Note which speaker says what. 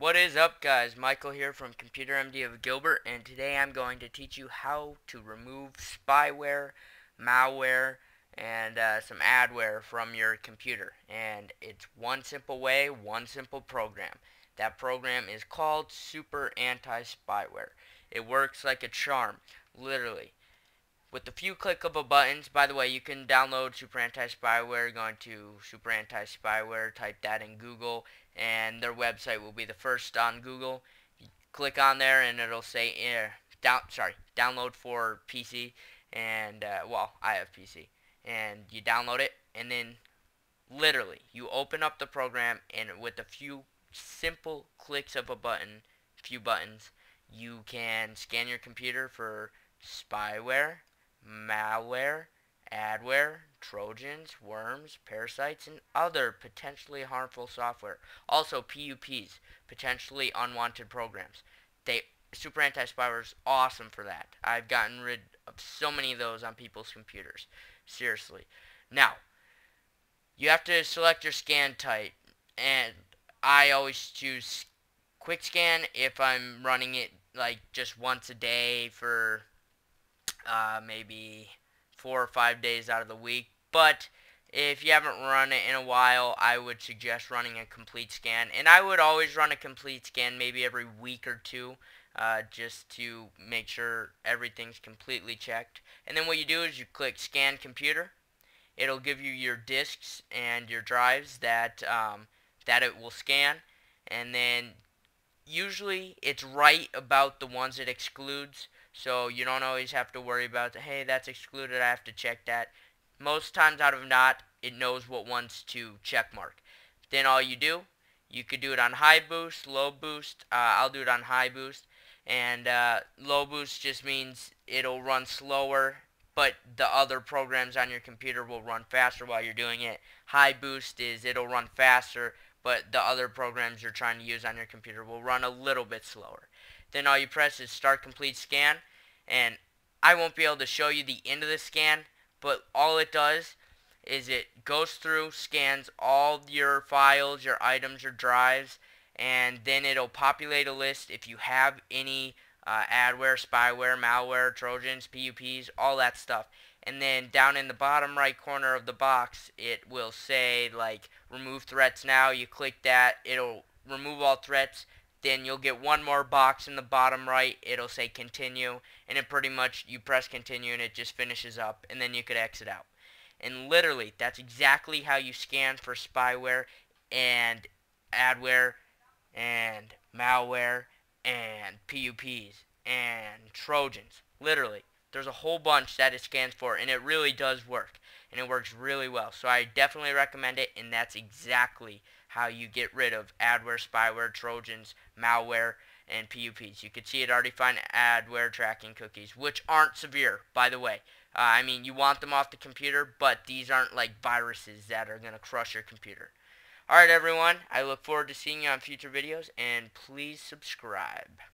Speaker 1: What is up guys? Michael here from Computer MD of Gilbert and today I'm going to teach you how to remove spyware, malware, and uh, some adware from your computer. And it's one simple way, one simple program. That program is called Super Anti-Spyware. It works like a charm, literally. With a few click of a buttons, by the way, you can download Super Anti-Spyware going to Super Anti-Spyware, type that in Google, and their website will be the first on Google. You click on there and it'll say, down, sorry, download for PC, and, uh, well, I have PC. And you download it, and then literally, you open up the program, and with a few simple clicks of a button, few buttons, you can scan your computer for spyware, malware, adware, trojans, worms, parasites, and other potentially harmful software. Also PUPs, potentially unwanted programs. They Super Anti-Spyware is awesome for that. I've gotten rid of so many of those on people's computers. Seriously. Now, you have to select your scan type, and I always choose quick scan if I'm running it like just once a day for uh, maybe four or five days out of the week. But if you haven't run it in a while, I would suggest running a complete scan. And I would always run a complete scan maybe every week or two uh, just to make sure everything's completely checked. And then what you do is you click Scan Computer. It'll give you your disks and your drives that, um, that it will scan. And then usually it's right about the ones it excludes. So you don't always have to worry about, hey, that's excluded, I have to check that. Most times out of not, it knows what ones to check mark. Then all you do, you could do it on high boost, low boost. Uh, I'll do it on high boost. And uh, low boost just means it'll run slower, but the other programs on your computer will run faster while you're doing it. High boost is it'll run faster, but the other programs you're trying to use on your computer will run a little bit slower. Then all you press is start complete scan and I won't be able to show you the end of the scan but all it does is it goes through scans all your files your items your drives and then it'll populate a list if you have any uh, adware spyware malware trojans pups all that stuff and then down in the bottom right corner of the box it will say like remove threats now. You click that it'll remove all threats. Then you'll get one more box in the bottom right. It'll say continue and it pretty much you press continue and it just finishes up and then you could exit out. And literally that's exactly how you scan for spyware and adware and malware and PUPs and trojans. Literally there's a whole bunch that it scans for and it really does work and it works really well so I definitely recommend it and that's exactly how you get rid of adware, spyware, trojans, malware, and PUPs. You can see it already find adware tracking cookies, which aren't severe, by the way. Uh, I mean, you want them off the computer, but these aren't like viruses that are going to crush your computer. Alright, everyone. I look forward to seeing you on future videos, and please subscribe.